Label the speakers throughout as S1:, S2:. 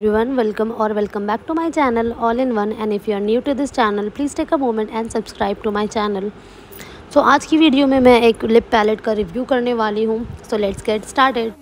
S1: everyone welcome or welcome back to my channel all in one and if you are new to this channel please take a moment and subscribe to my channel so आज की video में मैं एक lip palette का review करने वाली हूँ so let's get started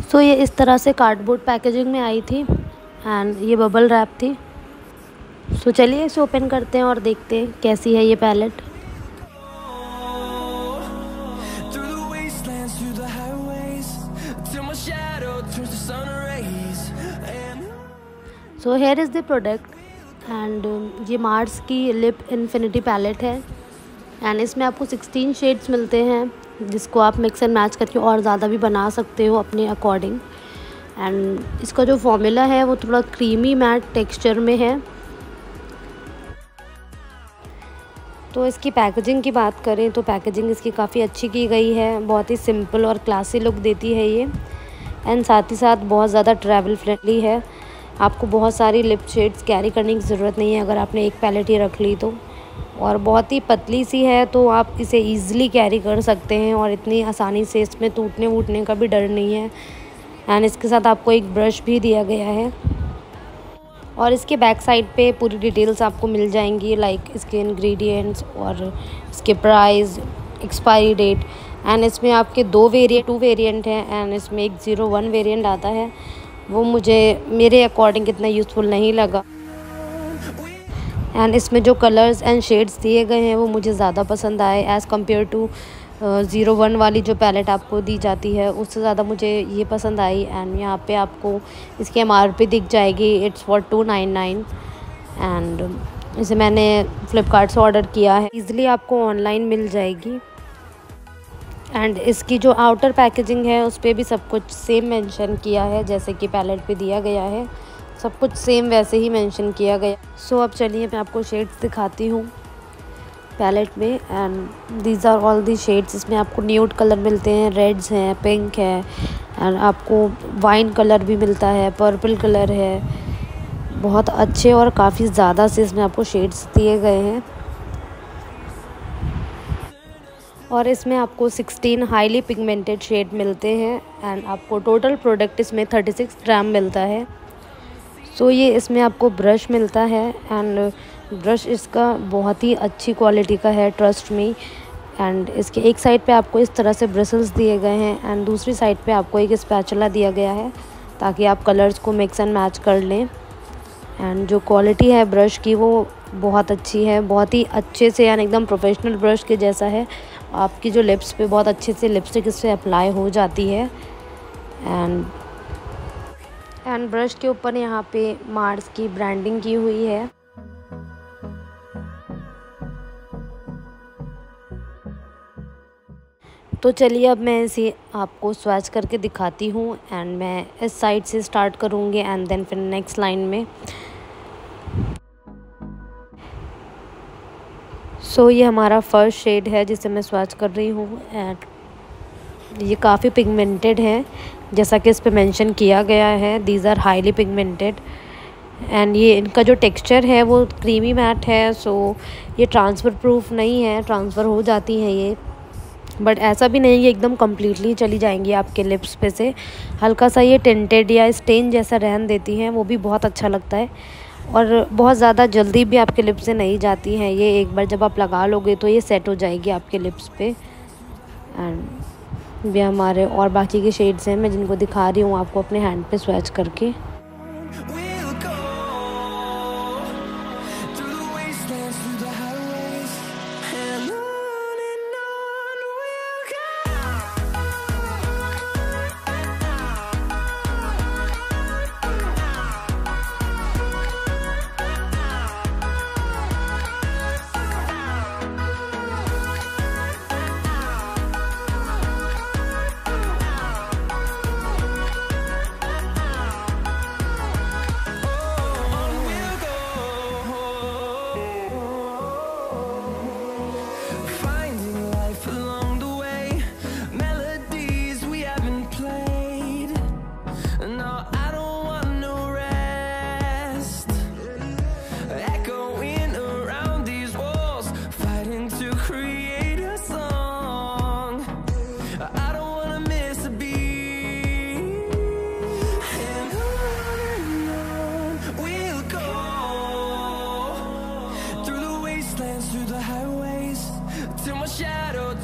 S1: so so, ये इस तरह से कार्डबोर्ड पैकेजिंग में आई थी एंड ये बबल रैप थी। सो so, चलिए इसे ओपन करते हैं और देखते हैं कैसी है ये palette so here is the product and ये मार्स की लिप इन्फिनिटी पैलेट है। एंड इसमें आपको 16 शेड्स मिलते हैं जिसको आप मिक्स एंड मैच करके और ज़्यादा भी बना सकते हो अपने अकॉर्डिंग एंड इसका जो फॉर्मूला है, वो थोड़ा क्रीमी मैट टेक्सचर में है। तो इसकी पैकेजिंग की बात करें तो पैकेजिंग इसकी काफ़ी अच्छी की गई है। बहुत ही सिंपल और क्लासी लुक देती है ये। एंड साथ ही साथ बहुत ज़्यादा ट्रैवल फ्रेंडली है। आपको बहुत सारी लिप शेड्स कैरी करने की ज़रूरत नहीं है, अगर आपने एक पैलेट ही रख ली तो। और बहुत ही पतली सी है तो आप इसे ईज़िली कैरी कर सकते हैं और इतनी आसानी से इसमें टूटने वूटने का भी डर नहीं है। एंड इसके साथ आपको एक ब्रश भी दिया गया है। और इसके बैक साइड पे पूरी डिटेल्स आपको मिल जाएँगी लाइक इसके इंग्रेडिएंट्स और इसके प्राइस एक्सपायरी डेट एंड इसमें आपके दो वेरिएंट टू वेरिएंट हैं एंड इसमें एक ज़ीरो वन वेरिएंट आता है। वो मुझे, मेरे अकॉर्डिंग इतना यूज़फुल नहीं लगा। एंड इसमें जो कलर्स एंड शेड्स दिए गए हैं, वो मुझे ज़्यादा पसंद आए as compare to zero one वाली जो पैलेट आपको दी जाती है उससे ज़्यादा मुझे ये पसंद आई एंड यहाँ पे आपको इसकी एमआरपी दिख जाएगी it's for two nine nine and इसे मैंने फ़्लिपकार्ट से ऑर्डर किया है। ईज़िली आपको ऑनलाइन मिल जाएगी। एंड इसकी जो आउटर पैकेजिंग है उस पर भी सब कुछ सेम मेंशन किया है जैसे कि पैलेट पे दिया गया है। सब कुछ सेम वैसे ही मेंशन किया गया। सो so, अब चलिए मैं आपको शेड्स दिखाती हूँ। पैलेट में and these are all the shades इसमें आपको न्यूट कलर मिलते हैं रेड्स हैं पिंक है एंड आपको वाइन कलर भी मिलता है पर्पल कलर है। बहुत अच्छे और काफ़ी ज़्यादा से इसमें आपको शेड्स दिए गए हैं। और इसमें आपको 16 हाईली पिगमेंटेड शेड मिलते हैं एंड आपको टोटल प्रोडक्ट इसमें 36 ग्राम मिलता है। सो so, ये इसमें आपको ब्रश मिलता है एंड ब्रश इसका बहुत ही अच्छी क्वालिटी का है ट्रस्ट में एंड इसके एक साइड पे आपको इस तरह से ब्रसल्स दिए गए हैं एंड दूसरी साइड पे आपको एक स्पैचुला दिया गया है ताकि आप कलर्स को मिक्स एंड मैच कर लें. एंड जो क्वालिटी है ब्रश की वो बहुत अच्छी है, बहुत ही अच्छे से यानी एकदम प्रोफेशनल ब्रश के जैसा है. आपकी जो लिप्स पे बहुत अच्छे से लिपस्टिक इससे अप्लाई हो जाती है. एंड एंड ब्रश के ऊपर यहाँ पे मार्स की ब्रांडिंग की हुई है. तो चलिए अब मैं इसे आपको स्वैच करके दिखाती हूँ एंड मैं इस साइड से स्टार्ट करूँगी एंड देन फिर नेक्स्ट लाइन में। सो so, ये हमारा फ़र्स्ट शेड है जिसे मैं स्वैच कर रही हूँ एंड ये काफ़ी पिगमेंटेड है जैसा कि इस पर मेंशन किया गया है these are highly pigmented and ये इनका जो टेक्सचर है वो क्रीमी मैट है सो ये ट्रांसफ़र प्रूफ नहीं है ट्रांसफ़र हो जाती हैं ये। बट ऐसा भी नहीं कि एकदम कम्प्लीटली चली जाएँगी आपके लिप्स पे से। हल्का सा ये टेंटेड या स्टेन जैसा रहन देती हैं, वो भी बहुत अच्छा लगता है। और बहुत ज़्यादा जल्दी भी आपके लिप्स से नहीं जाती हैं। ये एक बार जब आप लगा लोगे तो ये सेट हो जाएगी आपके लिप्स पे। एंड भी हमारे और बाकी के शेड्स हैं, मैं जिनको दिखा रही हूँ आपको अपने हैंड पे स्वेच करके।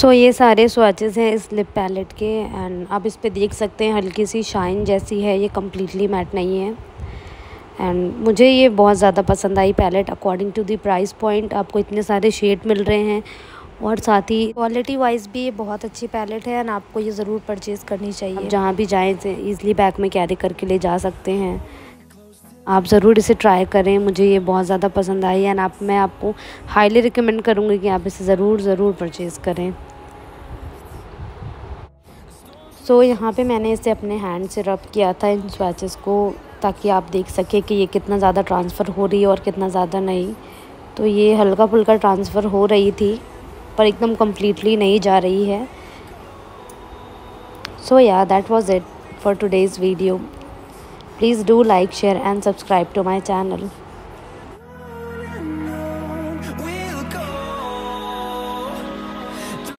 S1: सो ये सारे स्वाचेस हैं इस लिप पैलेट के एंड आप इस पे देख सकते हैं हल्की सी शाइन जैसी है, ये कम्प्लीटली मैट नहीं है। एंड मुझे ये बहुत ज़्यादा पसंद आई palette according to the price point आपको इतने सारे शेड मिल रहे हैं। और साथ ही क्वालिटी वाइज भी ये बहुत अच्छी पैलेट है एंड आपको ये ज़रूर परचेज़ करनी चाहिए। जहाँ भी जाएँ ईज़िली बैग में कैरी करके ले जा सकते हैं। आप ज़रूर इसे ट्राई करें, मुझे ये बहुत ज़्यादा पसंद आई एंड आप, मैं आपको हाईली रिकमेंड करूँगी कि आप इसे ज़रूर ज़रूर परचेज़ करें। सो so, यहाँ पे मैंने इसे अपने हैंड से रब किया था इन स्वैचेस को ताकि आप देख सकें कि ये कितना ज़्यादा ट्रांसफ़र हो रही है और कितना ज़्यादा नहीं। तो ये हल्का फुल्का ट्रांसफ़र हो रही थी पर एकदम कम्प्लीटली नहीं जा रही है। So yeah that was it for today's video please do like share and subscribe to my channel